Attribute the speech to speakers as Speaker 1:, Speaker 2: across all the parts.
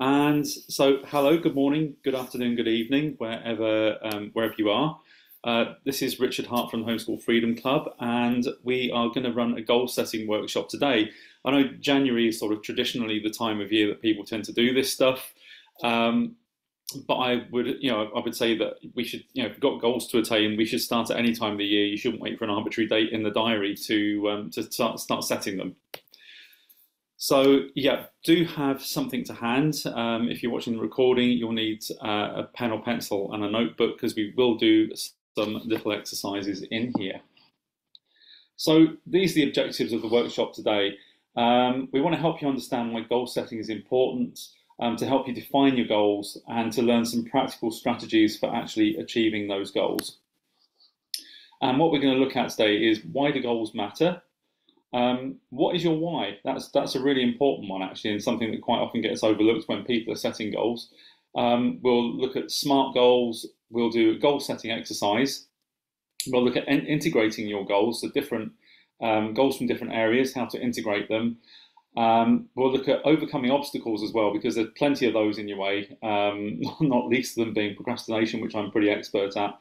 Speaker 1: And so, hello, good morning, good afternoon, good evening, wherever um, wherever you are. Uh, this is Richard Hart from Homeschool Freedom Club, and we are going to run a goal setting workshop today. I know January is sort of traditionally the time of year that people tend to do this stuff. Um, but I would, you know, I would say that we should, you know, if you've got goals to attain, we should start at any time of the year. You shouldn't wait for an arbitrary date in the diary to um, to start, start setting them. So yeah, do have something to hand. Um, if you're watching the recording, you'll need uh, a pen or pencil and a notebook because we will do some little exercises in here. So these are the objectives of the workshop today. Um, we want to help you understand why goal setting is important um, to help you define your goals and to learn some practical strategies for actually achieving those goals. And what we're going to look at today is why do goals matter? Um, what is your why? That's that's a really important one actually, and something that quite often gets overlooked when people are setting goals. Um, we'll look at SMART goals. We'll do a goal setting exercise. We'll look at in integrating your goals, the different um, goals from different areas, how to integrate them, um, we'll look at overcoming obstacles as well, because there's plenty of those in your way, um, not least of them being procrastination, which I'm pretty expert at.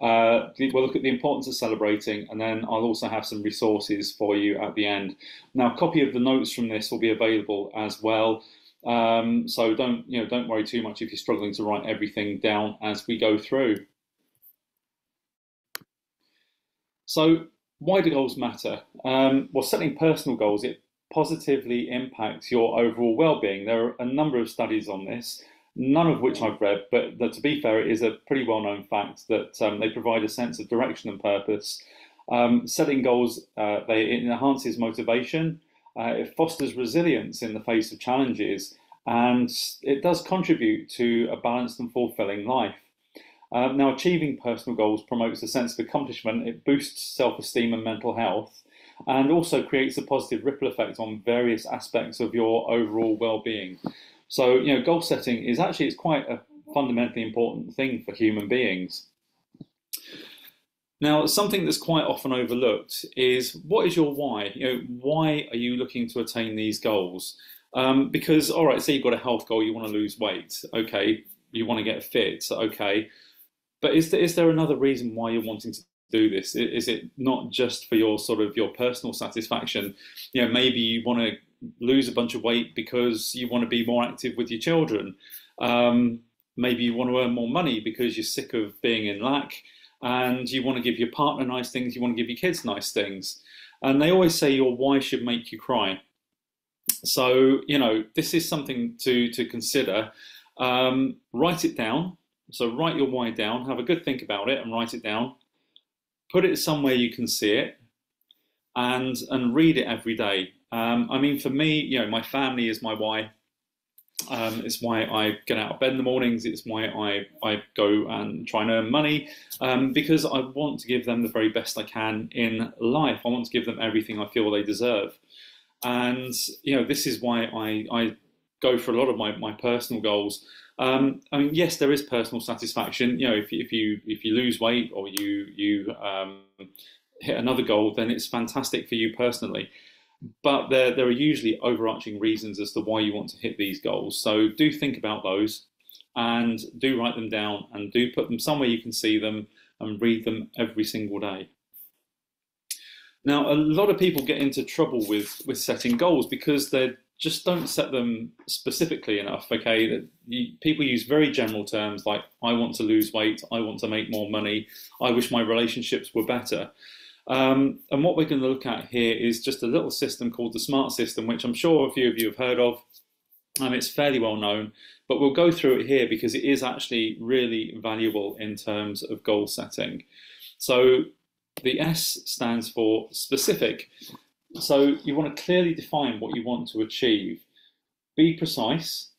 Speaker 1: Uh, we'll look at the importance of celebrating, and then I'll also have some resources for you at the end. Now, a copy of the notes from this will be available as well. Um, so don't you know don't worry too much if you're struggling to write everything down as we go through. So why do goals matter? Um, well, setting personal goals it positively impacts your overall well-being. There are a number of studies on this, none of which I've read, but to be fair, it is a pretty well-known fact that um, they provide a sense of direction and purpose. Um, setting goals, uh, they, it enhances motivation, uh, it fosters resilience in the face of challenges, and it does contribute to a balanced and fulfilling life. Um, now, achieving personal goals promotes a sense of accomplishment, it boosts self esteem and mental health, and also creates a positive ripple effect on various aspects of your overall well-being. So, you know, goal setting is actually it's quite a fundamentally important thing for human beings. Now, something that's quite often overlooked is what is your why? You know, why are you looking to attain these goals? Um, because, all right, say you've got a health goal, you want to lose weight, okay, you want to get fit, okay, but is there, is there another reason why you're wanting to do this? Is it not just for your sort of your personal satisfaction? You know, maybe you want to lose a bunch of weight because you want to be more active with your children. Um, maybe you want to earn more money because you're sick of being in lack and you want to give your partner nice things, you want to give your kids nice things. And they always say your why should make you cry. So, you know, this is something to, to consider. Um, write it down. So, write your why down, have a good think about it and write it down put it somewhere you can see it, and and read it every day. Um, I mean, for me, you know, my family is my why. Um, it's why I get out of bed in the mornings. It's why I, I go and try and earn money um, because I want to give them the very best I can in life. I want to give them everything I feel they deserve. And, you know, this is why I, I go for a lot of my, my personal goals. Um, I mean, yes, there is personal satisfaction. You know, if, if you if you lose weight or you you um, hit another goal, then it's fantastic for you personally. But there there are usually overarching reasons as to why you want to hit these goals. So do think about those, and do write them down, and do put them somewhere you can see them and read them every single day. Now, a lot of people get into trouble with with setting goals because they're just don't set them specifically enough. Okay, you, people use very general terms like "I want to lose weight," "I want to make more money," "I wish my relationships were better." Um, and what we're going to look at here is just a little system called the SMART system, which I'm sure a few of you have heard of. Um, it's fairly well known, but we'll go through it here because it is actually really valuable in terms of goal setting. So the S stands for specific, so you want to clearly define what you want to achieve. Be precise,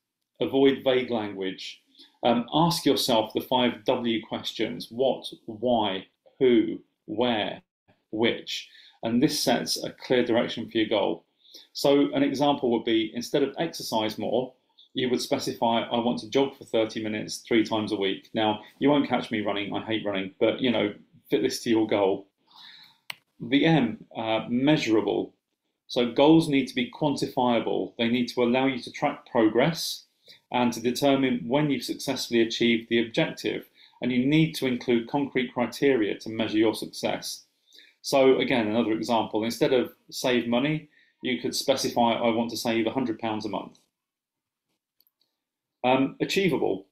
Speaker 1: avoid vague language. Um, ask yourself the five W questions what, why, who, where, which. And this sets a clear direction for your goal. So, an example would be instead of exercise more, you would specify, I want to jog for 30 minutes three times a week. Now, you won't catch me running, I hate running, but you know, fit this to your goal. The M, uh, measurable. So goals need to be quantifiable. They need to allow you to track progress and to determine when you've successfully achieved the objective. And you need to include concrete criteria to measure your success. So, again, another example instead of save money, you could specify I want to save £100 a month. Um, achievable.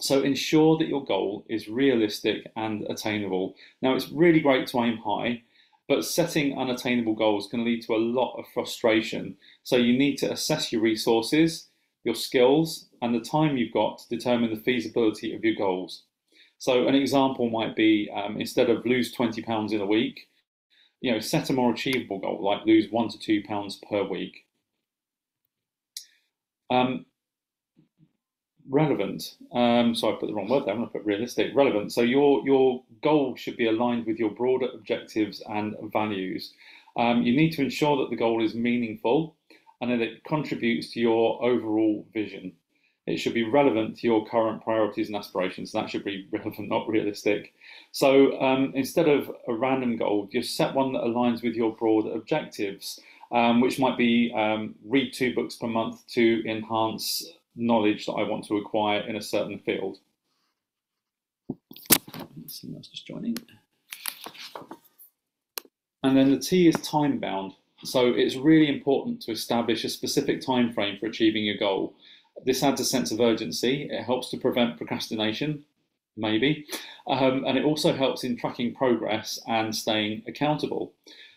Speaker 1: So ensure that your goal is realistic and attainable. Now, it's really great to aim high, but setting unattainable goals can lead to a lot of frustration. So you need to assess your resources, your skills, and the time you've got to determine the feasibility of your goals. So an example might be um, instead of lose 20 pounds in a week, you know, set a more achievable goal, like lose one to two pounds per week. Um, relevant. Um, so I put the wrong word there. I'm going to put realistic. Relevant. So your your goal should be aligned with your broader objectives and values. Um, you need to ensure that the goal is meaningful and that it contributes to your overall vision. It should be relevant to your current priorities and aspirations. That should be relevant, not realistic. So um, instead of a random goal, just set one that aligns with your broad objectives, um, which might be um, read two books per month to enhance knowledge that I want to acquire in a certain field. Someone else just joining. And then the T is time bound. So it's really important to establish a specific time frame for achieving your goal. This adds a sense of urgency. It helps to prevent procrastination, maybe, um, and it also helps in tracking progress and staying accountable.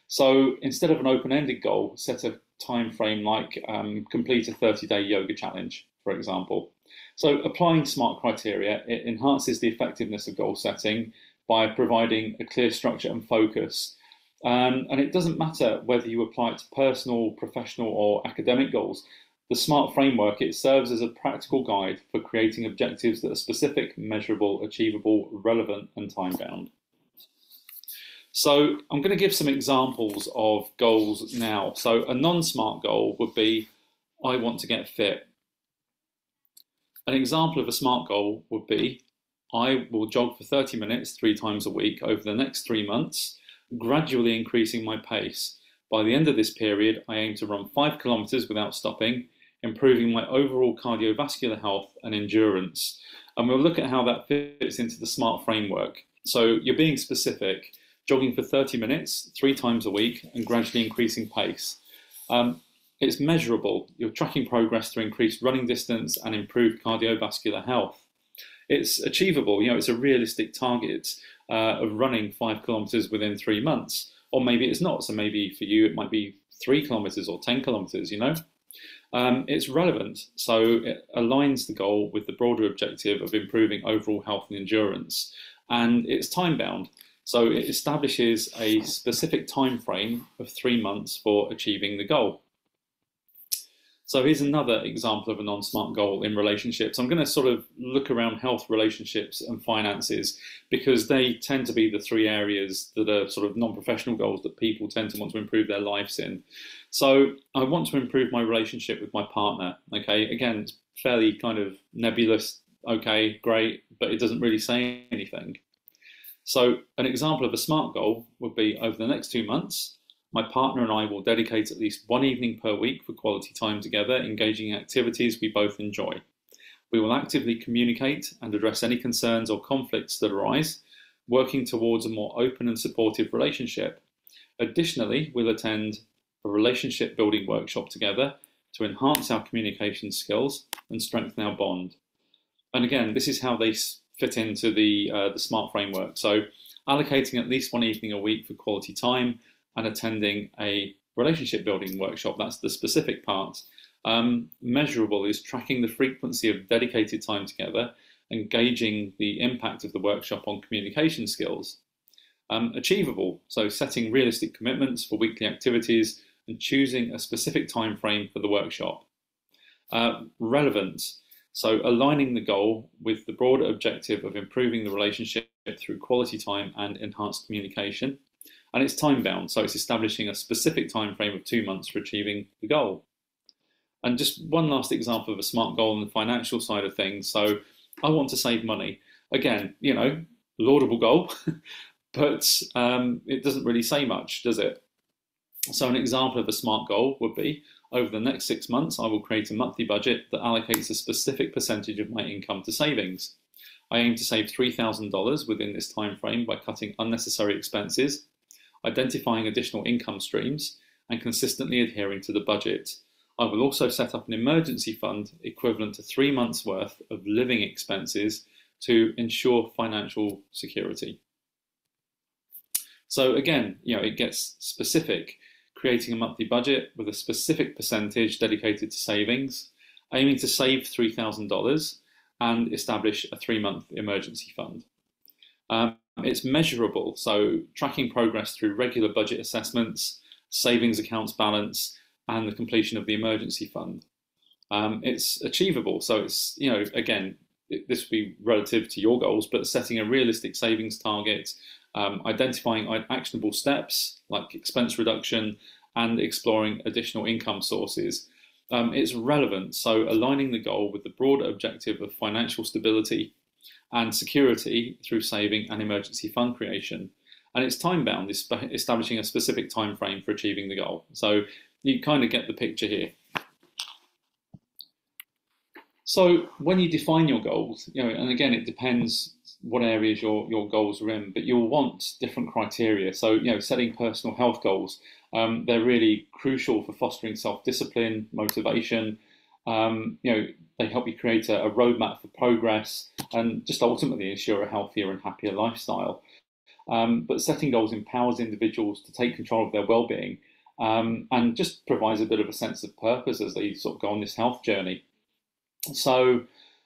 Speaker 1: So instead of an open-ended goal, set a time frame like um, complete a 30-day yoga challenge for example. So applying SMART criteria, it enhances the effectiveness of goal setting by providing a clear structure and focus. Um, and it doesn't matter whether you apply it to personal, professional, or academic goals. The SMART framework, it serves as a practical guide for creating objectives that are specific, measurable, achievable, relevant, and time-bound. So I'm going to give some examples of goals now. So a non-SMART goal would be, I want to get fit. An example of a SMART goal would be I will jog for 30 minutes three times a week over the next three months, gradually increasing my pace. By the end of this period, I aim to run five kilometres without stopping, improving my overall cardiovascular health and endurance. And we'll look at how that fits into the SMART framework. So you're being specific, jogging for 30 minutes, three times a week, and gradually increasing pace. Um, it's measurable. You're tracking progress through increased running distance and improved cardiovascular health. It's achievable. You know, it's a realistic target uh, of running five kilometers within three months. Or maybe it's not. So maybe for you, it might be three kilometers or 10 kilometers, you know? Um, it's relevant. So it aligns the goal with the broader objective of improving overall health and endurance. And it's time bound. So it establishes a specific time frame of three months for achieving the goal. So here's another example of a non-smart goal in relationships. I'm going to sort of look around health, relationships, and finances because they tend to be the three areas that are sort of non-professional goals that people tend to want to improve their lives in. So I want to improve my relationship with my partner. Okay, again, it's fairly kind of nebulous. Okay, great, but it doesn't really say anything. So an example of a smart goal would be over the next two months, my partner and I will dedicate at least one evening per week for quality time together, engaging in activities we both enjoy. We will actively communicate and address any concerns or conflicts that arise, working towards a more open and supportive relationship. Additionally, we'll attend a relationship building workshop together to enhance our communication skills and strengthen our bond. And again, this is how they fit into the, uh, the SMART framework. So, allocating at least one evening a week for quality time and attending a relationship building workshop. That's the specific part. Um, measurable is tracking the frequency of dedicated time together and gauging the impact of the workshop on communication skills. Um, achievable, so setting realistic commitments for weekly activities and choosing a specific time frame for the workshop. Uh, relevant, so aligning the goal with the broader objective of improving the relationship through quality time and enhanced communication and it's time bound, so it's establishing a specific time frame of two months for achieving the goal. And just one last example of a smart goal on the financial side of things. So I want to save money. Again, you know, laudable goal, but um, it doesn't really say much, does it? So an example of a smart goal would be, Over the next six months, I will create a monthly budget that allocates a specific percentage of my income to savings. I aim to save $3,000 within this time frame by cutting unnecessary expenses, identifying additional income streams, and consistently adhering to the budget. I will also set up an emergency fund equivalent to three months' worth of living expenses to ensure financial security. So again, you know, it gets specific, creating a monthly budget with a specific percentage dedicated to savings, aiming to save $3,000 and establish a three-month emergency fund. Um, it's measurable, so tracking progress through regular budget assessments, savings accounts balance, and the completion of the emergency fund. Um, it's achievable, so it's, you know, again, it, this would be relative to your goals, but setting a realistic savings target, um, identifying actionable steps like expense reduction, and exploring additional income sources. Um, it's relevant, so aligning the goal with the broader objective of financial stability and security through saving and emergency fund creation. And it's time bound, establishing a specific time frame for achieving the goal. So you kind of get the picture here. So when you define your goals, you know, and again, it depends what areas your, your goals are in, but you'll want different criteria. So, you know, setting personal health goals, um, they're really crucial for fostering self-discipline, motivation. Um, you know, they help you create a, a, roadmap for progress and just ultimately ensure a healthier and happier lifestyle. Um, but setting goals empowers individuals to take control of their well-being um, and just provides a bit of a sense of purpose as they sort of go on this health journey. So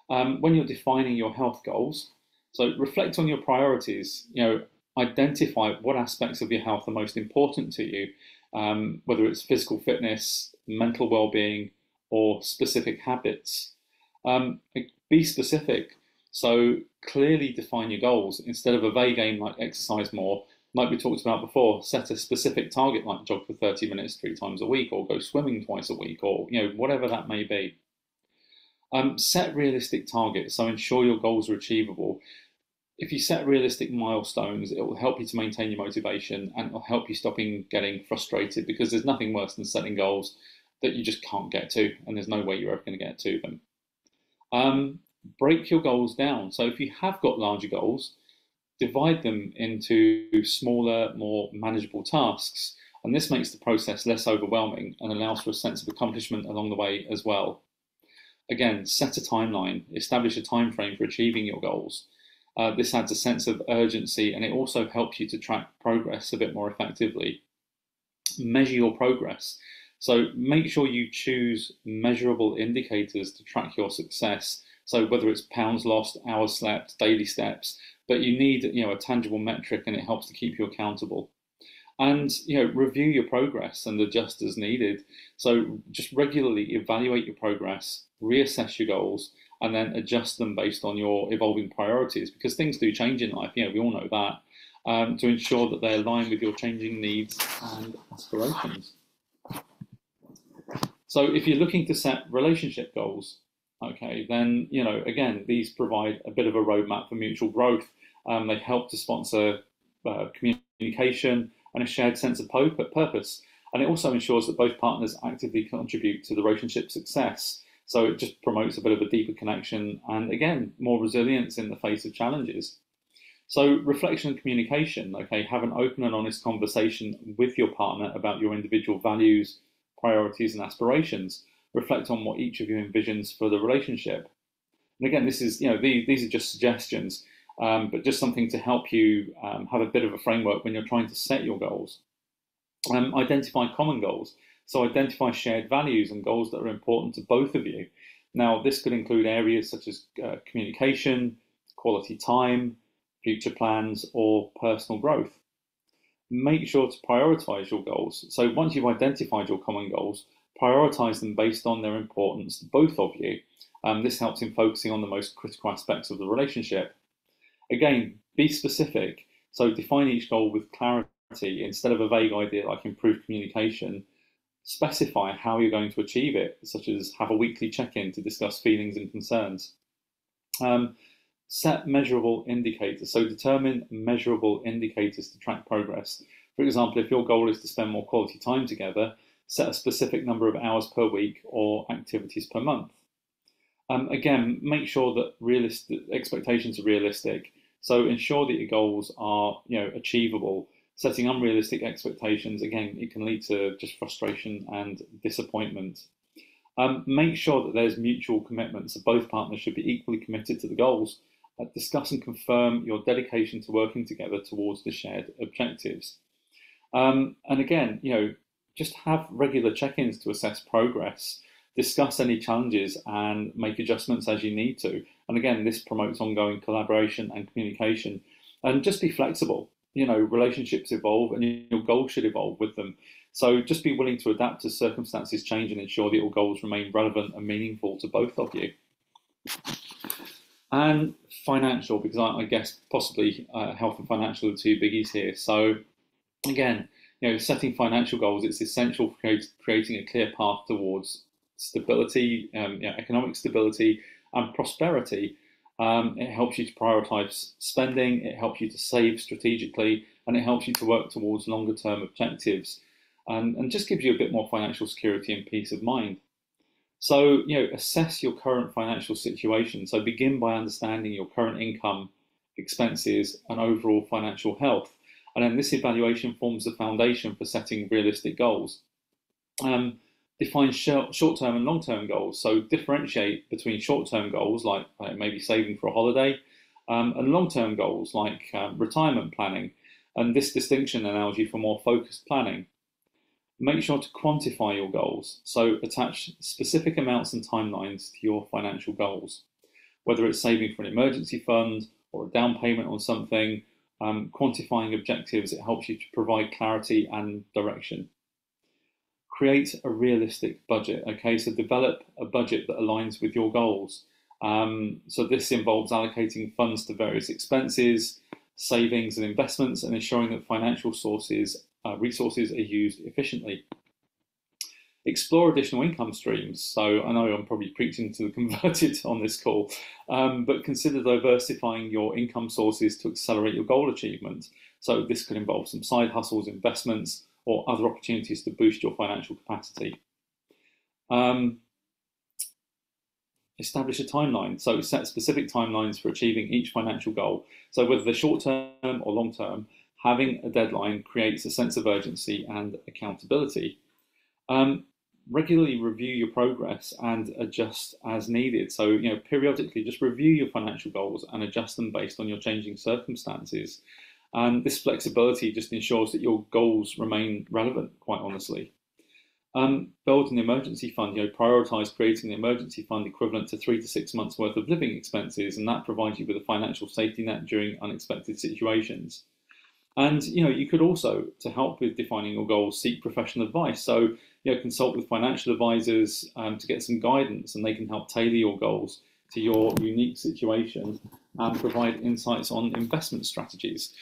Speaker 1: um, when you're defining your health goals, so reflect on your priorities. You know, identify what aspects of your health are most important to you, um, whether it's physical fitness, mental well-being, or specific habits. Um, be specific. So clearly define your goals instead of a vague aim like exercise more. Like we talked about before, set a specific target like jog for 30 minutes three times a week, or go swimming twice a week, or you know whatever that may be. Um, set realistic targets, so ensure your goals are achievable. If you set realistic milestones, it will help you to maintain your motivation and it will help you stopping getting frustrated because there's nothing worse than setting goals that you just can't get to and there's no way you're ever going to get to them. Um, break your goals down. So if you have got larger goals, divide them into smaller, more manageable tasks. And this makes the process less overwhelming and allows for a sense of accomplishment along the way as well. Again, set a timeline, establish a time frame for achieving your goals. Uh, this adds a sense of urgency and it also helps you to track progress a bit more effectively. Measure your progress. So make sure you choose measurable indicators to track your success. So whether it's pounds lost, hours slept, daily steps, but you need you know a tangible metric and it helps to keep you accountable. And you know review your progress and adjust as needed. So just regularly evaluate your progress reassess your goals and then adjust them based on your evolving priorities because things do change in life. You know we all know that. Um, to ensure that they align with your changing needs and aspirations so if you're looking to set relationship goals okay then you know again these provide a bit of a roadmap for mutual growth um, they help to sponsor uh, communication and a shared sense of purpose. And it also ensures that both partners actively contribute to the relationship success. So it just promotes a bit of a deeper connection and again, more resilience in the face of challenges. So reflection and communication, okay, have an open and honest conversation with your partner about your individual values, priorities and aspirations. Reflect on what each of you envisions for the relationship. And again, this is, you know, these, these are just suggestions um, but just something to help you um, have a bit of a framework when you're trying to set your goals. Um, identify common goals. So identify shared values and goals that are important to both of you. Now, this could include areas such as uh, communication, quality time, future plans, or personal growth. Make sure to prioritize your goals. So once you've identified your common goals, prioritize them based on their importance to both of you. Um, this helps in focusing on the most critical aspects of the relationship. Again, be specific. So define each goal with clarity instead of a vague idea like improved communication. Specify how you're going to achieve it, such as have a weekly check in to discuss feelings and concerns. Um, set measurable indicators. So determine measurable indicators to track progress. For example, if your goal is to spend more quality time together, set a specific number of hours per week or activities per month. Um, again, make sure that realistic expectations are realistic. So ensure that your goals are, you know, achievable. Setting unrealistic expectations, again, it can lead to just frustration and disappointment. Um, make sure that there's mutual commitment, so both partners should be equally committed to the goals. Uh, discuss and confirm your dedication to working together towards the shared objectives. Um, and again, you know, just have regular check-ins to assess progress discuss any challenges and make adjustments as you need to. And again, this promotes ongoing collaboration and communication. And just be flexible. You know, relationships evolve and your goals should evolve with them. So just be willing to adapt as circumstances change and ensure that your goals remain relevant and meaningful to both of you. And financial, because I, I guess possibly uh, health and financial are the two biggies here. So again, you know, setting financial goals, it's essential for creating a clear path towards stability, um, you know, economic stability, and prosperity. Um, it helps you to prioritize spending, it helps you to save strategically, and it helps you to work towards longer term objectives and, and just gives you a bit more financial security and peace of mind. So, you know, assess your current financial situation. So, begin by understanding your current income, expenses, and overall financial health. And then this evaluation forms the foundation for setting realistic goals. Um, define short-term and long-term goals. So differentiate between short-term goals like maybe saving for a holiday um, and long-term goals like um, retirement planning. And this distinction allows you for more focused planning. Make sure to quantify your goals. So attach specific amounts and timelines to your financial goals. Whether it's saving for an emergency fund or a down payment on something, um, quantifying objectives, it helps you to provide clarity and direction create a realistic budget. Okay, so develop a budget that aligns with your goals. Um, so this involves allocating funds to various expenses, savings, and investments, and ensuring that financial sources uh, resources are used efficiently. Explore additional income streams. So I know I'm probably preaching to the converted on this call, um, but consider diversifying your income sources to accelerate your goal achievement. So this could involve some side hustles, investments, or other opportunities to boost your financial capacity. Um, establish a timeline. So set specific timelines for achieving each financial goal. So whether they're short term or long term, having a deadline creates a sense of urgency and accountability. Um, regularly review your progress and adjust as needed. So, you know, periodically just review your financial goals and adjust them based on your changing circumstances. And this flexibility just ensures that your goals remain relevant, quite honestly. Um, build an emergency fund, you know, prioritize creating an emergency fund equivalent to three to six months worth of living expenses, and that provides you with a financial safety net during unexpected situations. And you know, you could also, to help with defining your goals, seek professional advice. So, you know, consult with financial advisors um, to get some guidance, and they can help tailor your goals to your unique situation and provide insights on investment strategies.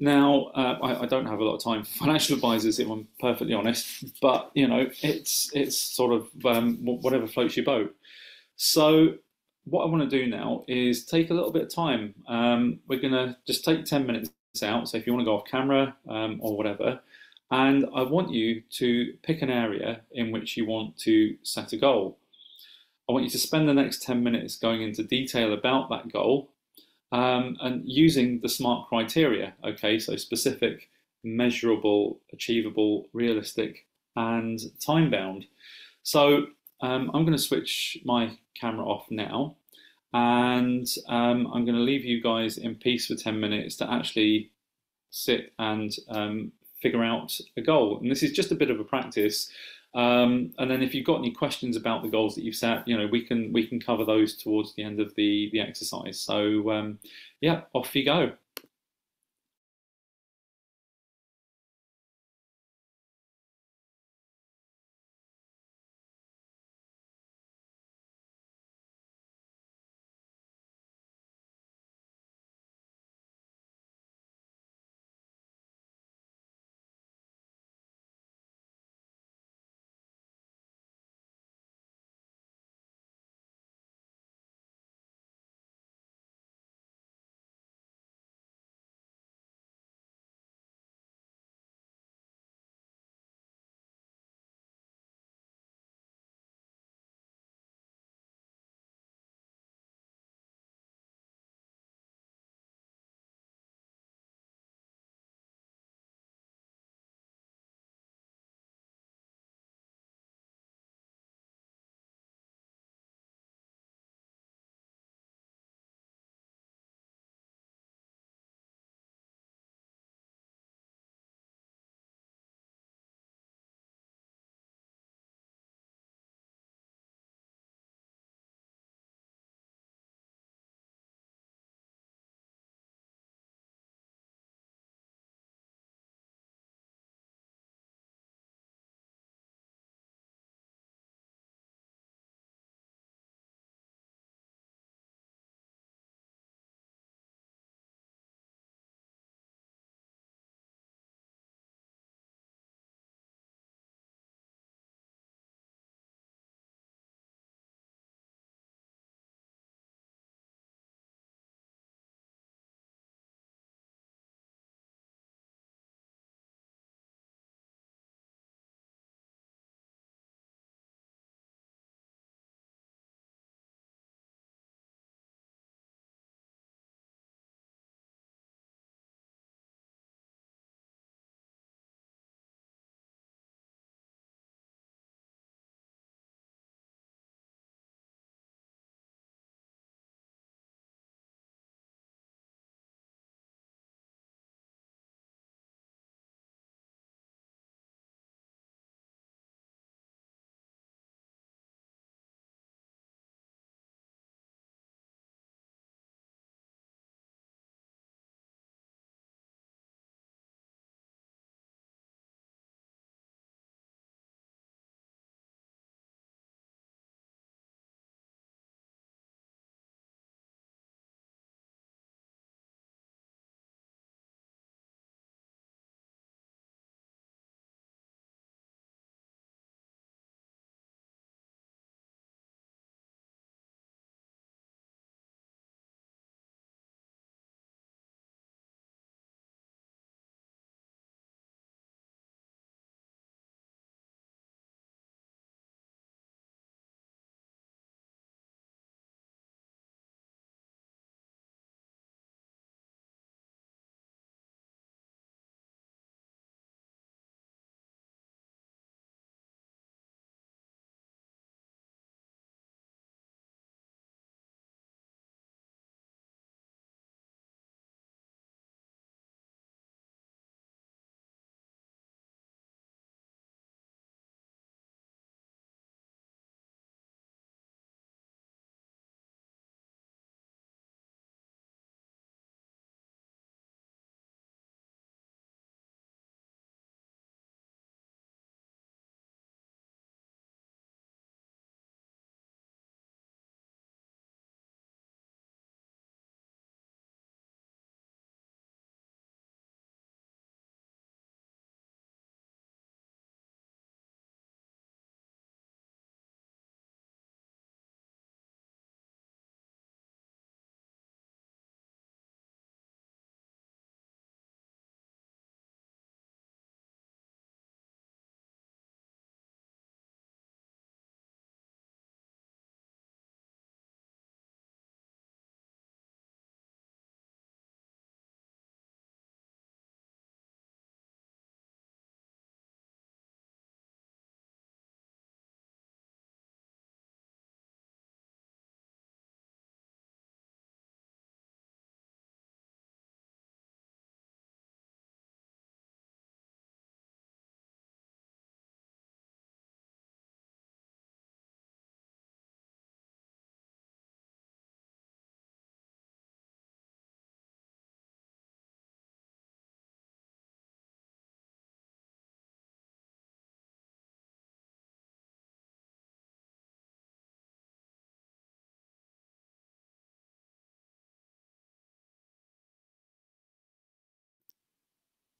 Speaker 1: Now, uh, I, I, don't have a lot of time for financial advisors, if I'm perfectly honest, but you know, it's it's sort of um, whatever floats your boat. So, what I want to do now is take a little bit of time. Um, we're going to just take 10 minutes out. So, if you want to go off camera um, or whatever, and I want you to pick an area in which you want to set a goal. I want you to spend the next 10 minutes going into detail about that goal um, and using the SMART criteria. Okay, so specific, measurable, achievable, realistic, and time bound. So um, I'm going to switch my camera off now and um, I'm going to leave you guys in peace for 10 minutes to actually sit and um, figure out a goal. And this is just a bit of a practice. Um, and then if you've got any questions about the goals that you've set, you know, we can we can cover those towards the end of the the exercise. So um, yeah, off you go.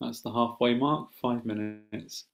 Speaker 1: That's the halfway mark, five minutes.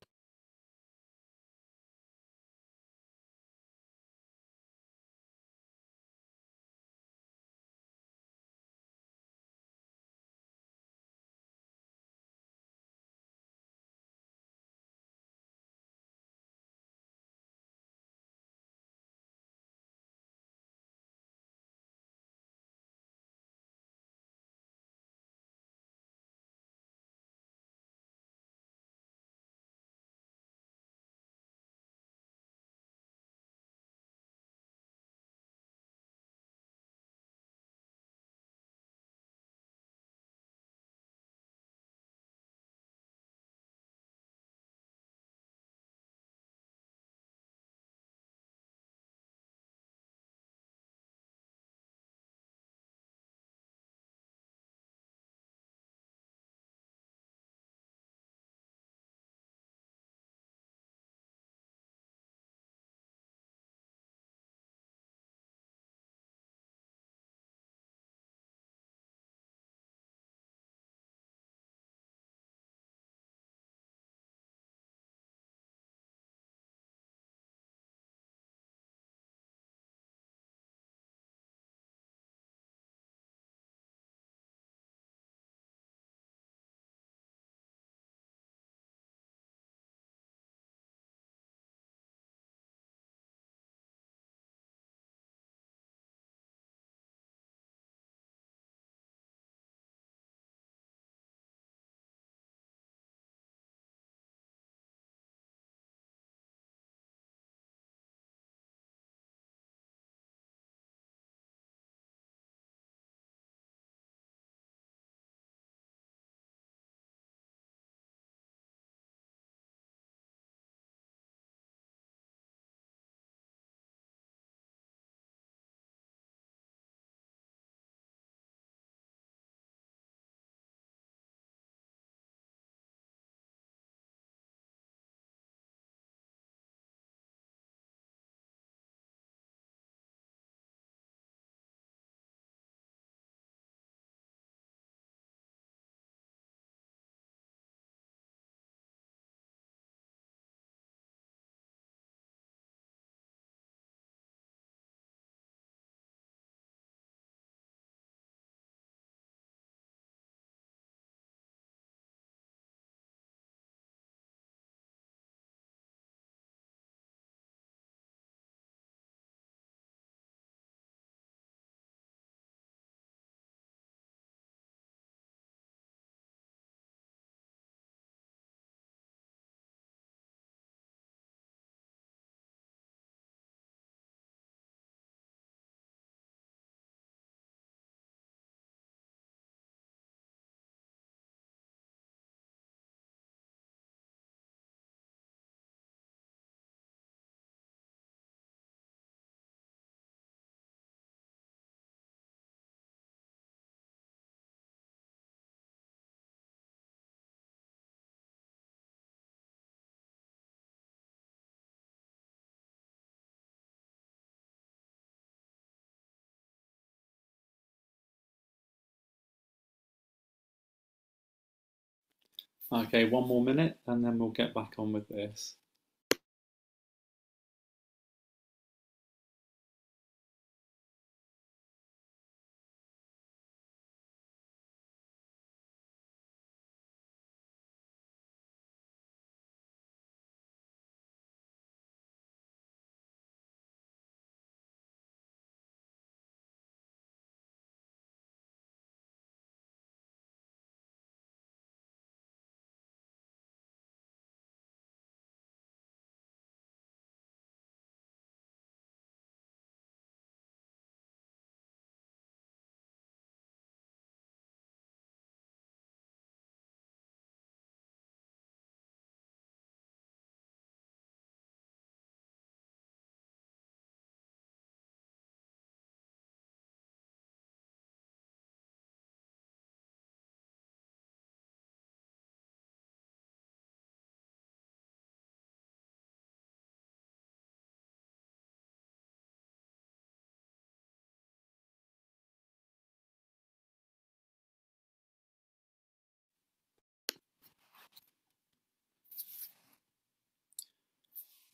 Speaker 1: Okay, one more minute and then we'll get back on with this.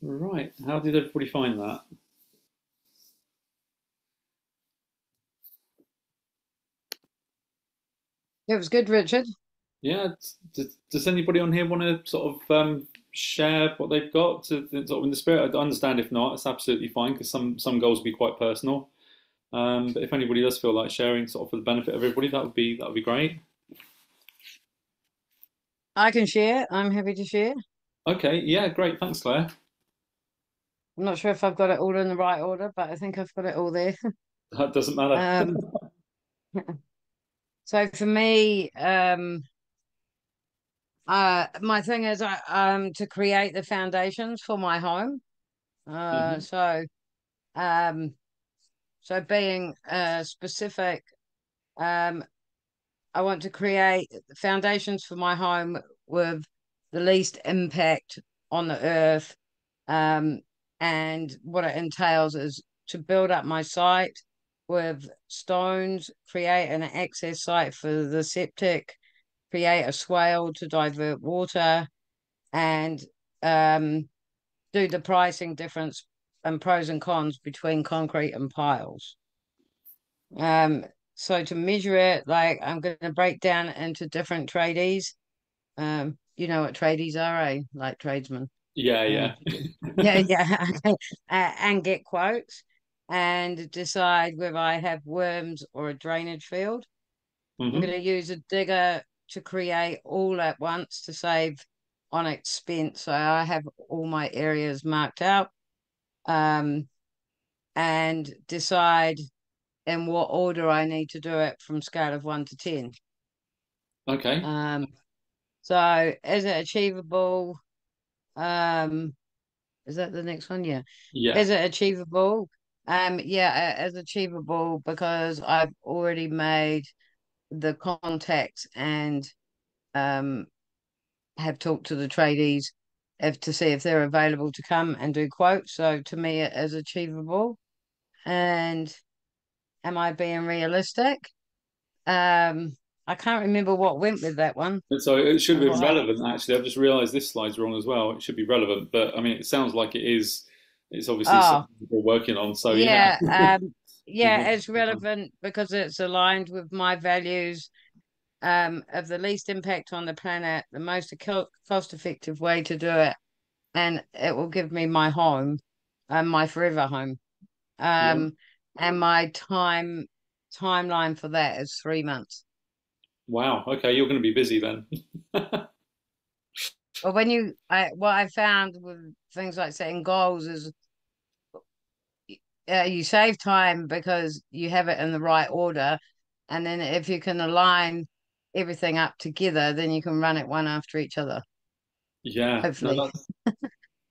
Speaker 1: Right. How did everybody find that?
Speaker 2: It was good, Richard.
Speaker 1: Yeah. Does, does anybody on here want to sort of um, share what they've got to, sort of in the spirit? I understand if not, it's absolutely fine because some some goals will be quite personal. Um, but if anybody does feel like sharing, sort of for the benefit of everybody, that would be that would be great.
Speaker 2: I can share. I'm happy to share.
Speaker 1: Okay. Yeah. Great. Thanks, Claire.
Speaker 2: I'm not sure if I've got it all in the right order, but I think I've got it all there.
Speaker 1: That doesn't matter.
Speaker 2: Um, so for me, um, uh, my thing is uh, um, to create the foundations for my home. Uh,
Speaker 1: Mhm.
Speaker 2: So, um, so being uh, specific, um, I want to create foundations for my home with the least impact on the earth. Um, and what it entails is to build up my site with stones, create an access site for the septic, create a swale to divert water, and um, do the pricing difference and pros and cons between concrete and piles. Um, so to measure it, like I'm going to break down into different tradies. Um, you know what tradies are, eh? Like tradesmen.
Speaker 1: Yeah. Yeah.
Speaker 2: yeah, yeah. Uh, and get quotes and decide whether I have worms or a drainage field. I'm
Speaker 1: Mhm.
Speaker 2: going to use a digger to create all at once to save on expense. So I have all my areas marked out um, and decide in what order I need to do it from scale of one to 10.
Speaker 1: Okay.
Speaker 2: Um, so is it achievable? Um, is that the next one? Yeah.
Speaker 1: Yeah.
Speaker 2: Is it achievable? Um, yeah, it is achievable because I've already made the contacts and um have talked to the tradies if to see if they're available to come and do quotes. So to me it is achievable. And am I being realistic? Um, I can't remember what went with that one.
Speaker 1: And So it should be relevant, actually. I've just realised this slide's wrong as well. It should be relevant, but I mean, it sounds like it is. It's obviously
Speaker 2: Oh.
Speaker 1: something we're working on. So yeah,
Speaker 2: yeah, um, yeah, it's relevant because it's aligned with my values um, of the least impact on the planet, the most cost effective way to do it, and it will give me my home, um, my forever home. Um, and my time timeline for that is three months.
Speaker 1: Wow. Okay, you're going to be busy then.
Speaker 2: well, when you, I, what I found with things like setting goals is uh, you save time because you have it in the right order. And then if you can align everything up together, then you can run it one after each other.
Speaker 1: Yeah, no,
Speaker 2: Hopefully.
Speaker 1: that's,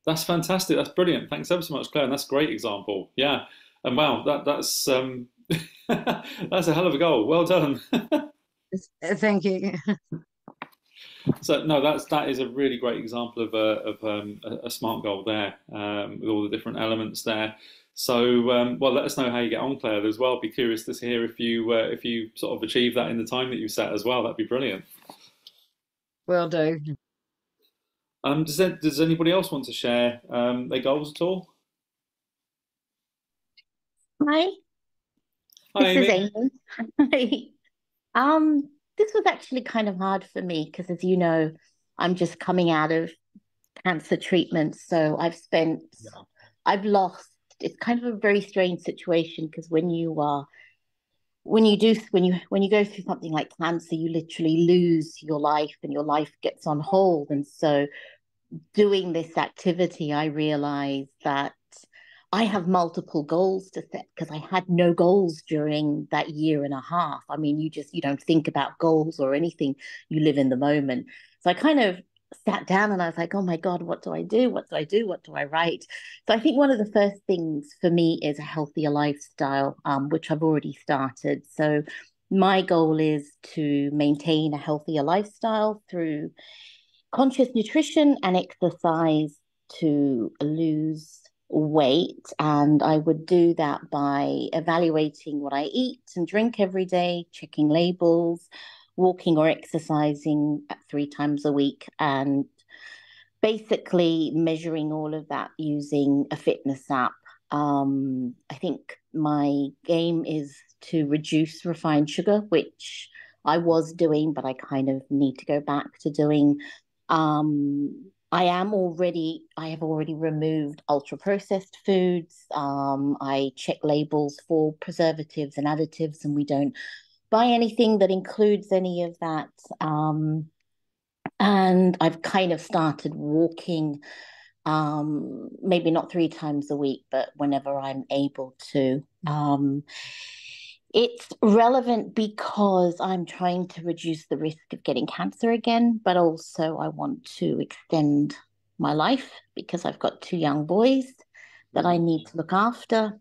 Speaker 1: that's fantastic. That's brilliant. Thanks ever so much, Claire. And that's a great example. Yeah, and wow, that that's um, that's a hell of a goal. Well done.
Speaker 2: Thank you.
Speaker 1: So no, that's that is a really great example of a of um, a, a smart goal there um, with all the different elements there. So um, well, let us know how you get on, Claire, as well. Be curious to hear if you uh, if you sort of achieve that in the time that you set as well. That'd be brilliant.
Speaker 2: Well do.
Speaker 1: Um, does that, does anybody else want to share um, their goals at all?
Speaker 3: Hi,
Speaker 1: Hi,
Speaker 3: this is
Speaker 1: Amy.
Speaker 3: Um, this was actually kind of hard for me because, as you know, I'm just coming out of cancer treatment, so I've spent,
Speaker 1: Yeah.
Speaker 3: I've lost. It's kind of a very strange situation because when you are, when you do, when you when you go through something like cancer, you literally lose your life and your life gets on hold, and so doing this activity, I realized that I have multiple goals to set because I had no goals during that year and a half. I mean, you just you don't think about goals or anything. You live in the moment. So I kind of sat down and I was like, oh my God, what do I do? What do I do? What do I write? So I think one of the first things for me is a healthier lifestyle, um, which I've already started. So my goal is to maintain a healthier lifestyle through conscious nutrition and exercise to lose weight. And I would do that by evaluating what I eat and drink every day, checking labels, walking or exercising three times a week, and basically measuring all of that using a fitness app. Um, I think my game is to reduce refined sugar, which I was doing, but I kind of need to go back to doing. Um, I am already, I have already removed ultra processed foods. Um, I check labels for preservatives and additives, and we don't buy anything that includes any of that. Um, and I've kind of started walking, um, maybe not three times a week, but whenever I'm able to. It's relevant because I'm trying to reduce the risk of getting cancer again, but also I want to extend my life because I've got two young boys that I need to look after.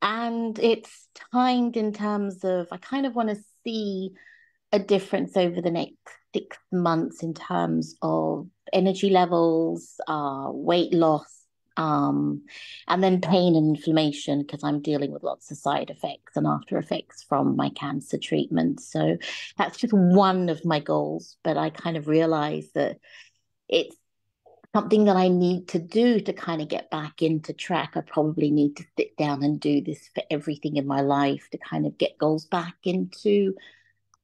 Speaker 3: And it's timed in terms of, I kind of want to see a difference over the next six months in terms of energy levels, uh, weight loss, um, and then pain and inflammation because I'm dealing with lots of side effects and after effects from my cancer treatment. So that's just one of my goals. But I kind of realize that it's something that I need to do to kind of get back into track. I probably need to sit down and do this for everything in my life to kind of get goals back into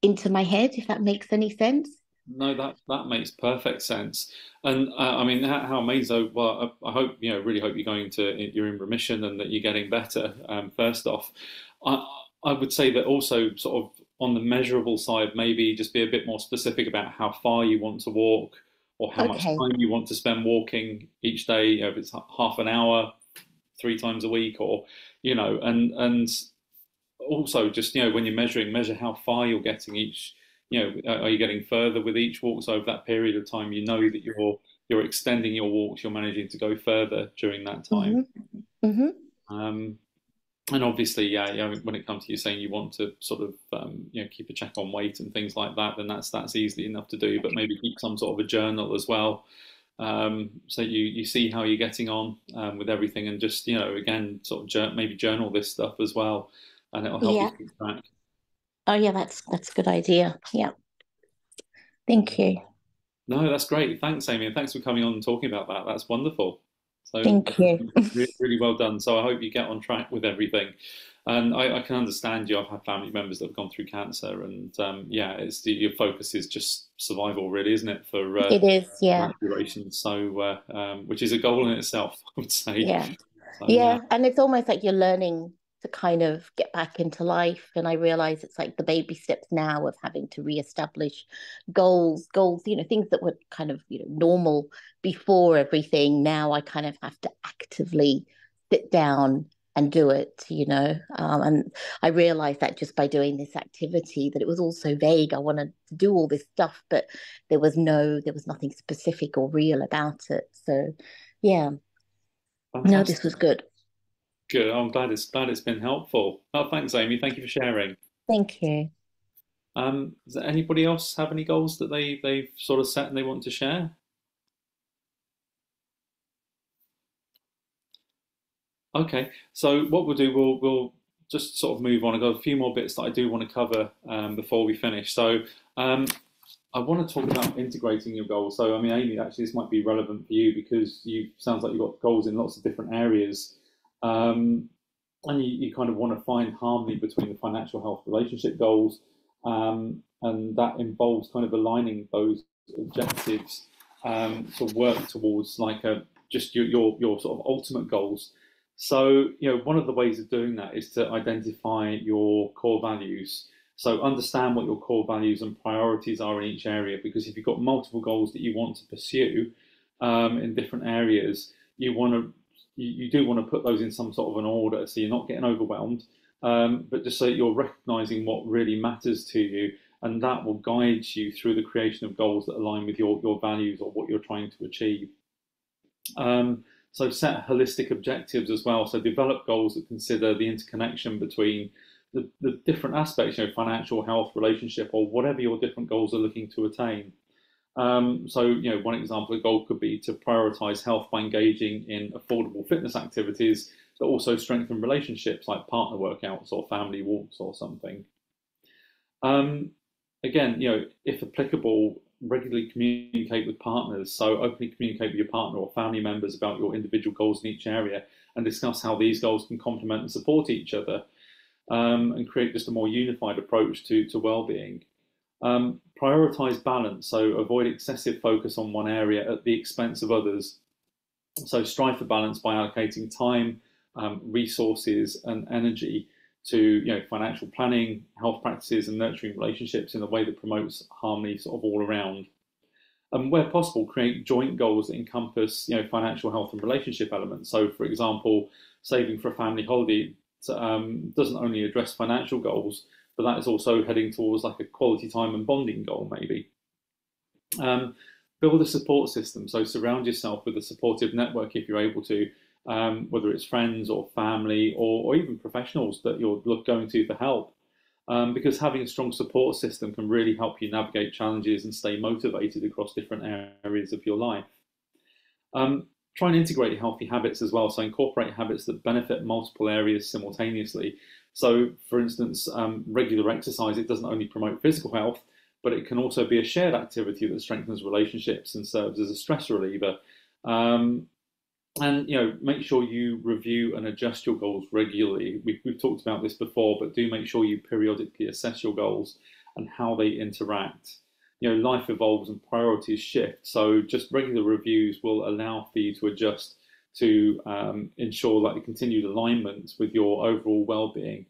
Speaker 3: into my head, if that makes any sense.
Speaker 1: No, that that makes perfect sense. And uh, I mean, how, how amazing! Well, I, I, hope you know, really hope you're going to you're in remission and that you're getting better. Um, first off, I I would say that also sort of on the measurable side, maybe just be a bit more specific about how far you want to walk or how okay. much time you want to spend walking each day. You know, if it's half an hour, three times a week, or you know, and and also just you know when you're measuring, measure how far you're getting each you know, are you getting further with each walk? So over that period of time, you know that you're you're extending your walks, you're managing to go further during that time. Mm-hmm. Mm-hmm. Um, and obviously, yeah, yeah, when it comes to you saying you want to sort of um, you know keep a check on weight and things like that, then that's that's easily enough to do. But maybe keep some sort of a journal as well, um, so you you see how you're getting on um, with everything, and just you know again sort of maybe journal this stuff as well, and it'll help yeah. you keep track.
Speaker 3: Oh yeah, that's that's a good idea. Yeah. Thank you.
Speaker 1: No, that's great. Thanks, Amy, and thanks for coming on and talking about that. That's wonderful.
Speaker 3: So thank you.
Speaker 1: really, really well done. So I hope you get on track with everything. And I, I, can understand you. I've had family members that have gone through cancer, and um, yeah, it's your focus is just survival, really, isn't it? For
Speaker 3: uh, it is, yeah.
Speaker 1: Duration, so uh, um, which is a goal in itself, I would say.
Speaker 3: Yeah, so, yeah, and it's almost like you're learning to kind of get back into life. And I realize it's like the baby steps now of having to reestablish goals, goals, you know, things that were kind of, you know, normal before everything. Now I kind of have to actively sit down and do it, you know. Um, and I realized that just by doing this activity, that it was also vague. I wanted to do all this stuff, but there was no, there was nothing specific or real about it. So, yeah. Fantastic. No, this was good.
Speaker 1: Good. I'm glad it's glad it's been helpful. Oh, thanks, Amy. Thank you for sharing.
Speaker 3: Thank you.
Speaker 1: Um, does anybody else have any goals that they they've sort of set and they want to share? Okay, so what we'll do, we'll we'll just sort of move on. I've got a few more bits that I do want to cover um, before we finish. So um, I want to talk about integrating your goals. So I mean, Amy, actually, this might be relevant for you because you sounds like you've got goals in lots of different areas. Um, and you, you, kind of want to find harmony between the financial health relationship goals, um, and that involves kind of aligning those objectives um, to work towards like a just your, your your sort of ultimate goals. So you know one of the ways of doing that is to identify your core values. So understand what your core values and priorities are in each area, because if you've got multiple goals that you want to pursue um, in different areas, you want to you, you do want to put those in some sort of an order so you're not getting overwhelmed, um, but just so you're recognizing what really matters to you, and that will guide you through the creation of goals that align with your, your values or what you're trying to achieve. Um, so set holistic objectives as well. So develop goals that consider the interconnection between the, the different aspects, you know, financial health, relationship, or whatever your different goals are looking to attain. Um, so, you know, one example of goal could be to prioritize health by engaging in affordable fitness activities that also strengthen relationships like partner workouts or family walks or something. Um, again, you know, if applicable, regularly communicate with partners. So openly communicate with your partner or family members about your individual goals in each area and discuss how these goals can complement and support each other um, and create just a more unified approach to, to well-being. Um, prioritize balance, so avoid excessive focus on one area at the expense of others. So strive for balance by allocating time, um, resources, and energy to you know financial planning, health practices, and nurturing relationships in a way that promotes harmony sort of all around. And where possible, create joint goals that encompass you know financial health and relationship elements. So, for example, saving for a family holiday um, doesn't only address financial goals, but that is also heading towards like a quality time and bonding goal, maybe. Um, build a support system. So surround yourself with a supportive network if you're able to, um, whether it's friends or family or, or, even professionals that you're going to for help. Um, because having a strong support system can really help you navigate challenges and stay motivated across different areas of your life. Um, try and integrate healthy habits as well. So incorporate habits that benefit multiple areas simultaneously. So, for instance, um, regular exercise, it doesn't only promote physical health, but it can also be a shared activity that strengthens relationships and serves as a stress reliever. Um, and you know, make sure you review and adjust your goals regularly. We've, we've talked about this before, but do make sure you periodically assess your goals and how they interact. You know, life evolves and priorities shift, so just regular reviews will allow for you to adjust to um, ensure like the continued alignment with your overall well-being.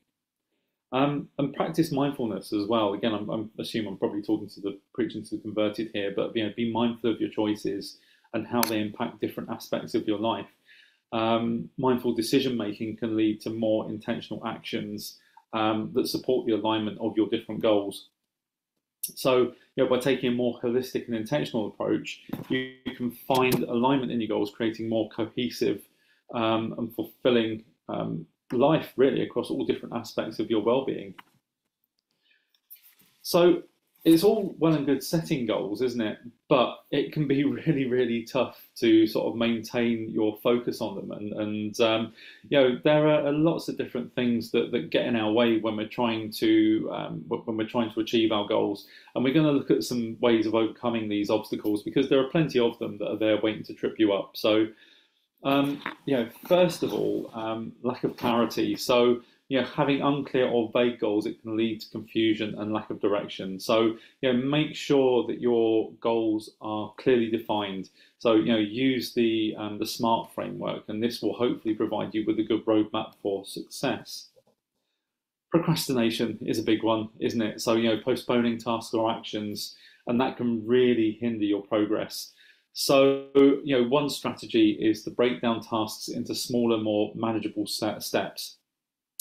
Speaker 1: Um, and practice mindfulness as well. Again, I'm, I'm assuming I'm probably talking to the preaching to the converted here, but you know, be mindful of your choices and how they impact different aspects of your life. Um, mindful decision making can lead to more intentional actions um, that support the alignment of your different goals. So, you know, by taking a more holistic and intentional approach, you, can find alignment in your goals, creating more cohesive um, and fulfilling um, life, really, across all different aspects of your well-being. So, it's all well and good setting goals, isn't it? But it can be really, really tough to sort of maintain your focus on them. And, and um, you know, there are lots of different things that, that get in our way when we're trying to um, when we're trying to achieve our goals. And we're going to look at some ways of overcoming these obstacles because there are plenty of them that are there waiting to trip you up. So, um, you know, first of all, um, lack of clarity. So you know, having unclear or vague goals, it can lead to confusion and lack of direction. So, you know, make sure that your goals are clearly defined. So, you know, use the um, the SMART framework, and this will hopefully provide you with a good roadmap for success. Procrastination is a big one, isn't it? So, you know, postponing tasks or actions, and that can really hinder your progress. So, you know, one strategy is to break down tasks into smaller, more manageable steps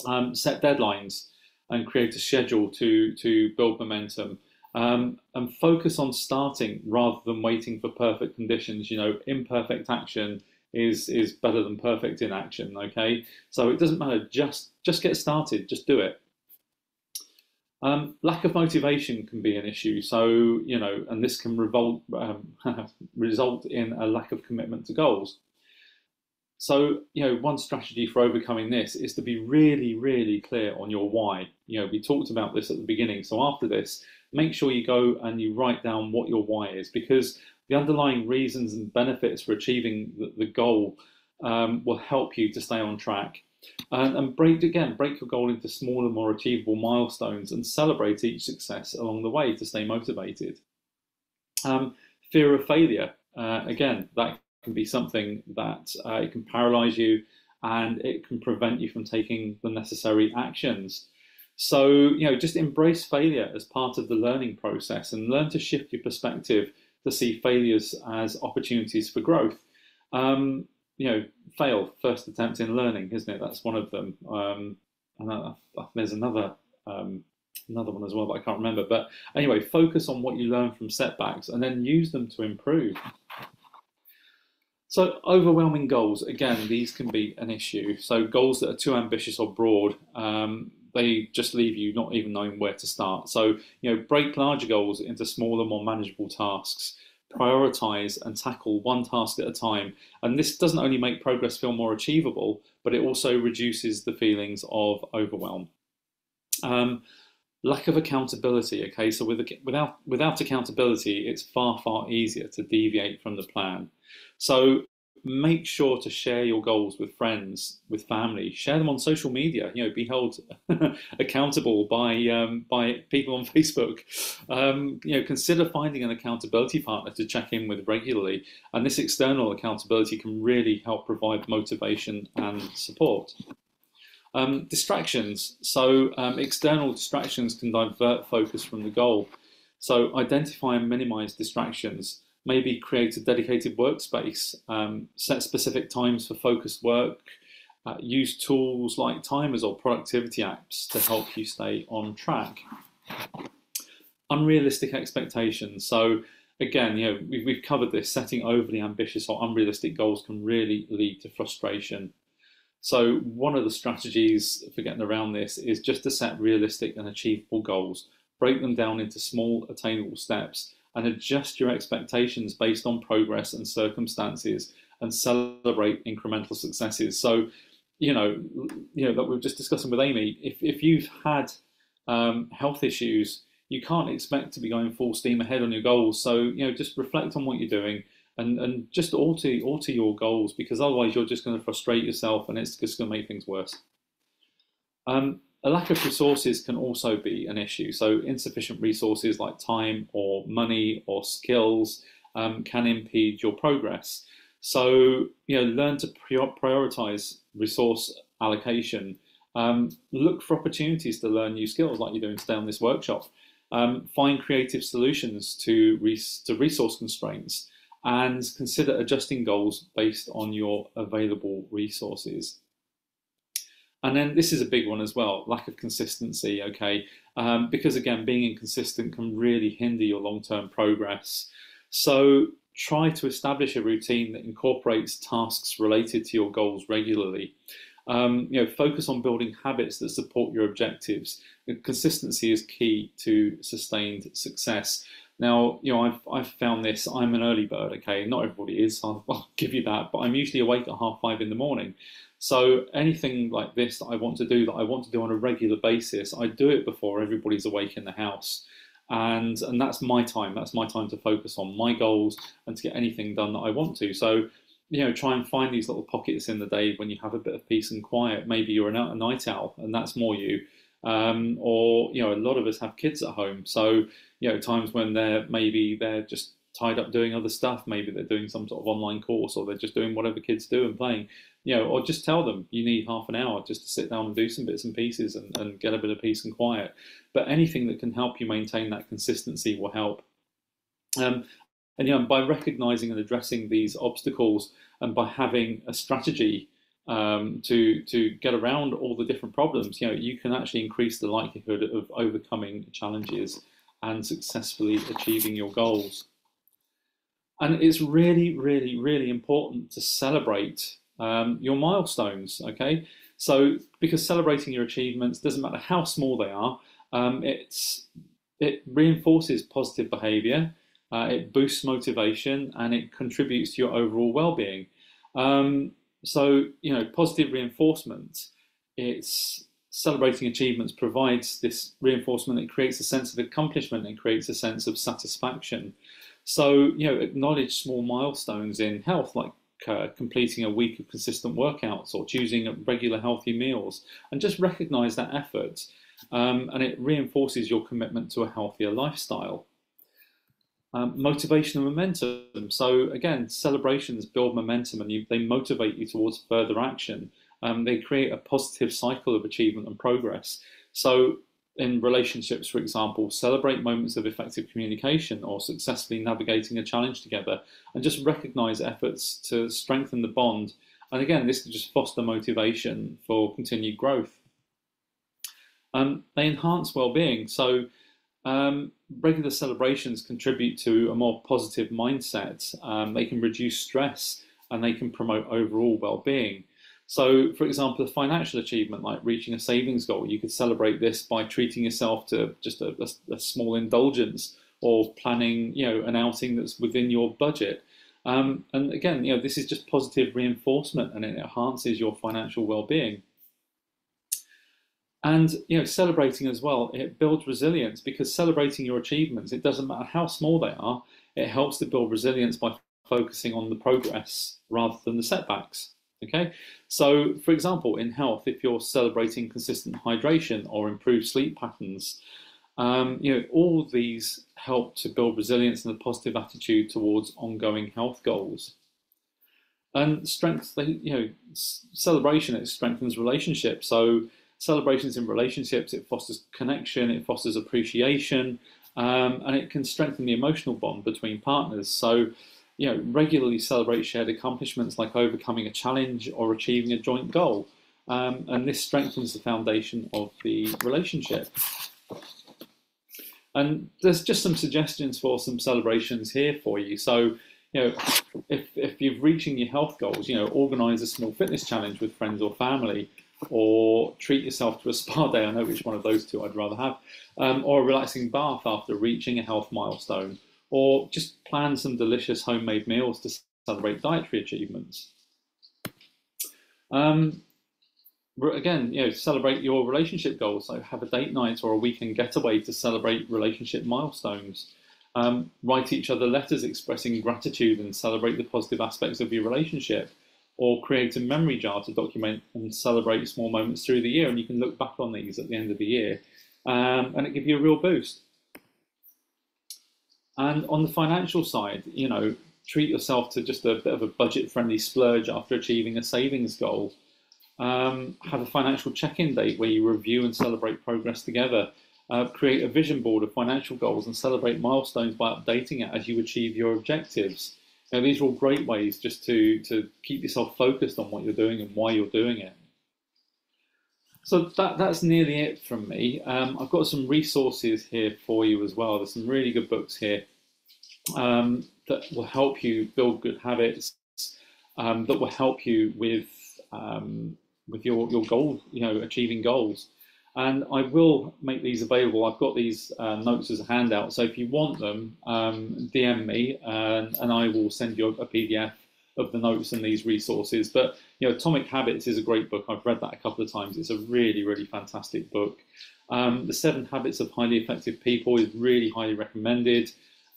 Speaker 1: um, set deadlines and create a schedule to to build momentum um, and focus on starting rather than waiting for perfect conditions. You know, imperfect action is is better than perfect inaction. Okay, so it doesn't matter. Just just get started. Just do it. Um, lack of motivation can be an issue. So you know, and this can revolt, um, result in a lack of commitment to goals. So, you know, one strategy for overcoming this is to be really, really clear on your why. You know, we talked about this at the beginning. So after this, make sure you go and you write down what your why is because the underlying reasons and benefits for achieving the, the goal um, will help you to stay on track. And, and break again, break your goal into smaller, more achievable milestones and celebrate each success along the way to stay motivated. Um, fear of failure, uh, again, that can be something that uh, it can paralyze you and it can prevent you from taking the necessary actions. So, you know, just embrace failure as part of the learning process and learn to shift your perspective to see failures as opportunities for growth. Um, you know, fail, first attempt in learning, isn't it? That's one of them. Um, and uh, there's another um, another one as well, but I can't remember. But anyway, focus on what you learn from setbacks and then use them to improve. So overwhelming goals, again, these can be an issue. So goals that are too ambitious or broad, um, they just leave you not even knowing where to start. So, you know, break larger goals into smaller, more manageable tasks. Prioritize and tackle one task at a time. And this doesn't only make progress feel more achievable, but it also reduces the feelings of overwhelm. Um, lack of accountability. Okay, so with, without without accountability, it's far far easier to deviate from the plan. So make sure to share your goals with friends, with family. Share them on social media. You know, be held accountable by um, by people on Facebook. Um, you know, consider finding an accountability partner to check in with regularly, and this external accountability can really help provide motivation and support. Um, distractions. So um, external distractions can divert focus from the goal. So identify and minimize distractions maybe create a dedicated workspace, um, set specific times for focused work, uh, use tools like timers or productivity apps to help you stay on track. Unrealistic expectations. So again, you know, we've, we've covered this. Setting overly ambitious or unrealistic goals can really lead to frustration. So one of the strategies for getting around this is just to set realistic and achievable goals. Break them down into small, attainable steps and adjust your expectations based on progress and circumstances and celebrate incremental successes. So, you know, you know that we are just discussing with Amy. If if you've had um, health issues, you can't expect to be going full steam ahead on your goals. So, you know, just reflect on what you're doing and and just alter alter your goals because otherwise you're just going to frustrate yourself and it's just going to make things worse. Um, a lack of resources can also be an issue. So insufficient resources like time or money or skills um, can impede your progress. So you know, learn to prioritize resource allocation. Um, look for opportunities to learn new skills, like you're doing today on this workshop. Um, find creative solutions to, res to resource constraints, and consider adjusting goals based on your available resources. And then this is a big one as well lack of consistency, okay? Um, because again, being inconsistent can really hinder your long term progress. So try to establish a routine that incorporates tasks related to your goals regularly. Um, you know, focus on building habits that support your objectives. Consistency is key to sustained success. Now, you know, I've, I've found this. I'm an early bird, okay? Not everybody is, I'll, I'll give you that, but I'm usually awake at half five in the morning. So anything like this that I want to do, that I want to do on a regular basis, I do it before everybody's awake in the house. And, and that's my time. That's my time to focus on my goals and to get anything done that I want to. So, you know, try and find these little pockets in the day when you have a bit of peace and quiet. Maybe you're a night owl and that's more you. Um, or, you know, a lot of us have kids at home. So, you know, times when they're maybe they're just tied up doing other stuff. Maybe they're doing some sort of online course or they're just doing whatever kids do and playing you know, or just tell them you need half an hour just to sit down and do some bits and pieces and, and get a bit of peace and quiet. But anything that can help you maintain that consistency will help. Um, and you know, by recognizing and addressing these obstacles and by having a strategy um, to to get around all the different problems, you know, you can actually increase the likelihood of overcoming challenges and successfully achieving your goals. And it's really, really, really important to celebrate um, your milestones. Okay, so because celebrating your achievements doesn't matter how small they are, um, it's it reinforces positive behavior, uh, it boosts motivation, and it contributes to your overall well-being. Um, so you know, positive reinforcement. It's celebrating achievements provides this reinforcement. It creates a sense of accomplishment. and creates a sense of satisfaction. So you know, acknowledge small milestones in health, like uh, completing a week of consistent workouts or choosing regular healthy meals, and just recognize that effort. Um, and it reinforces your commitment to a healthier lifestyle. Um, motivation and momentum. So again, celebrations build momentum and you, they motivate you towards further action. Um, they create a positive cycle of achievement and progress. So in relationships, for example, celebrate moments of effective communication or successfully navigating a challenge together and just recognize efforts to strengthen the bond. And again, this can just foster motivation for continued growth. Um, they enhance well-being. So um, regular celebrations contribute to a more positive mindset. Um, they can reduce stress and they can promote overall well-being. So, for example, a financial achievement like reaching a savings goal, you could celebrate this by treating yourself to just a, a, a small indulgence or planning, you know, an outing that's within your budget. Um, and again, you know, this is just positive reinforcement and it enhances your financial well-being. And you know, celebrating as well, it builds resilience because celebrating your achievements, it doesn't matter how small they are, it helps to build resilience by focusing on the progress rather than the setbacks. Okay, so for example, in health, if you're celebrating consistent hydration or improved sleep patterns, um, you know, all these help to build resilience and a positive attitude towards ongoing health goals. And strength, you know, celebration it strengthens relationships. So celebrations in relationships, it fosters connection, it fosters appreciation, um, and it can strengthen the emotional bond between partners. So, you know, regularly celebrate shared accomplishments like overcoming a challenge or achieving a joint goal. Um, and this strengthens the foundation of the relationship. And there's just some suggestions for some celebrations here for you. So, you know, if, if you're reaching your health goals, you know, organize a small fitness challenge with friends or family, or treat yourself to a spa day. I know which one of those two I'd rather have, um, or a relaxing bath after reaching a health milestone, or just plan some delicious homemade meals to celebrate dietary achievements. Um, again, you know, celebrate your relationship goals. So have a date night or a weekend getaway to celebrate relationship milestones. Um, write each other letters expressing gratitude and celebrate the positive aspects of your relationship. Or create a memory jar to document and celebrate small moments through the year, and you can look back on these at the end of the year, um, and it give you a real boost. And on the financial side, you know, treat yourself to just a bit of a budget-friendly splurge after achieving a savings goal um, have a financial check-in date where you review and celebrate progress together. Uh, create a vision board of financial goals and celebrate milestones by updating it as you achieve your objectives. Now, these are all great ways just to, to keep yourself focused on what you're doing and why you're doing it. So that, that's nearly it from me. Um, I've got some resources here for you as well. There's some really good books here um, that will help you build good habits, um, that will help you with um, with your, your goal, you know, achieving goals. And I will make these available. I've got these uh, notes as a handout. So if you want them, um, DM me and, and I will send you a PDF of the notes and these resources. But you know, Atomic Habits is a great book. I've read that a couple of times. It's a really, really fantastic book. Um, the Seven Habits of Highly Effective People is really highly recommended.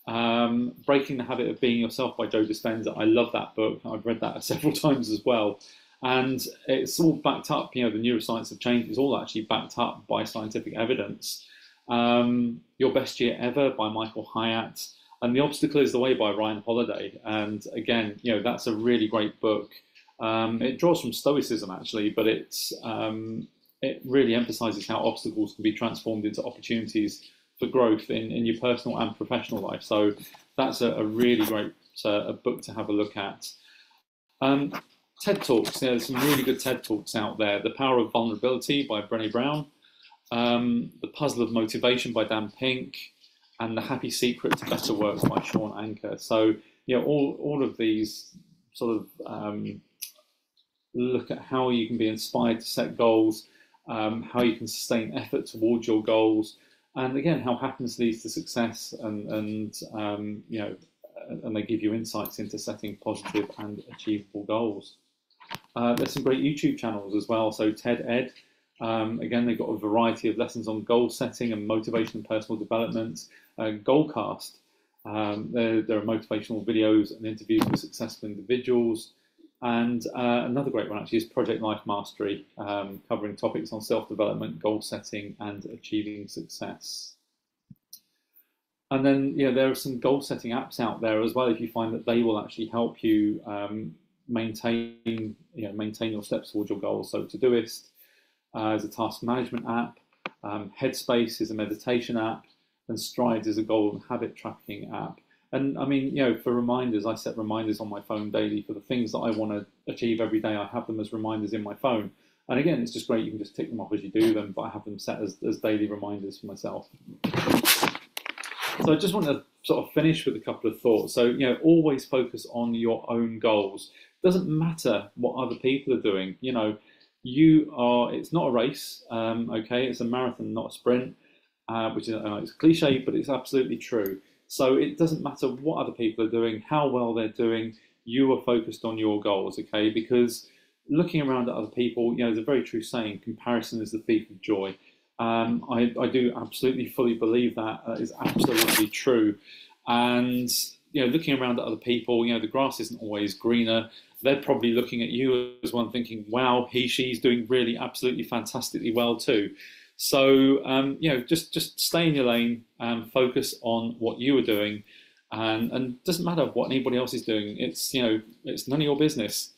Speaker 1: Um, Breaking the Habit of Being Yourself by Joe Dispenza. I love that book. I've read that several times as well. And it's all backed up, you know, the neuroscience of change is all actually backed up by scientific evidence. Um, Your Best Year Ever by Michael Hyatt, and The Obstacle is the Way by Ryan Holiday. And again, you know, that's a really great book. Um, it draws from Stoicism actually, but it's um, it really emphasizes how obstacles can be transformed into opportunities for growth in, in your personal and professional life. So that's a, a really great uh, a book to have a look at. Um, TED Talks. There's some really good TED Talks out there. The Power of Vulnerability by Brené Brown, um, The Puzzle of Motivation by Dan Pink, and The Happy Secret to Better Work by Shawn Achor. So, you know, all, all of these sort of um, look at how you can be inspired to set goals, um, how you can sustain effort towards your goals, and again, how happiness leads to success, and, and um, you know, and they give you insights into setting positive and achievable goals. Uh, there's some great YouTube channels as well. So TED Ed, um, again, they've got a variety of lessons on goal setting and motivation and personal development. Uh, Goalcast, um, there, there, are motivational videos and interviews with successful individuals. And uh, another great one actually is Project Life Mastery, um, covering topics on self-development, goal setting, and achieving success. And then, know, there are some goal setting apps out there as well. If you find that they will actually help you um, maintain you know maintain your steps towards your goals. So Todoist uh, is a task management app, um, Headspace is a meditation app, and Strides is a goal and habit tracking app. And I mean, you know, for reminders, I set reminders on my phone daily for the things that I want to achieve every day. I have them as reminders in my phone. And again, it's just great. You can just tick them off as you do them, but I have them set as, as daily reminders for myself. So I just want to sort of finish with a couple of thoughts. So, you know, always focus on your own goals doesn't matter what other people are doing. You know, you are. It's not a race. Um, okay, it's a marathon, not a sprint. Uh, which is uh, it's cliche, but it's absolutely true. So it doesn't matter what other people are doing, how well they're doing. You are focused on your goals. Okay, because looking around at other people, you know, there's a very true saying: comparison is the thief of joy. Um, I, I do absolutely fully believe that uh, is absolutely true. And you know, looking around at other people, you know, the grass isn't always greener. They're probably looking at you as one, thinking, "Wow, he, she's doing really, absolutely, fantastically well too." So, um, you know, just just stay in your lane and focus on what you are doing, and and doesn't matter what anybody else is doing. It's you know, it's none of your business.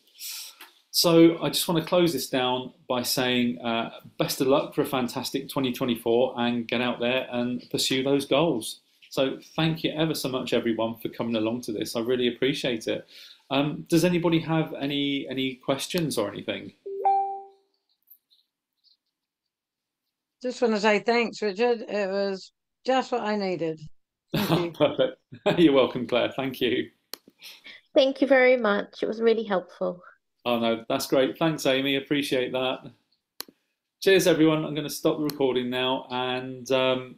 Speaker 1: So I just want to close this down by saying uh, best of luck for a fantastic 2024 and get out there and pursue those goals. So thank you ever so much, everyone, for coming along to this. I really appreciate it. Um, does anybody have any any questions or anything?
Speaker 2: Just want to say thanks, Richard. It was just what I needed. Thank you.
Speaker 1: Perfect. You're welcome, Claire. Thank you.
Speaker 4: Thank you very much. It was really helpful.
Speaker 1: Oh no, that's great. Thanks, Amy. Appreciate that. Cheers, everyone. I'm going to stop the recording now, and um,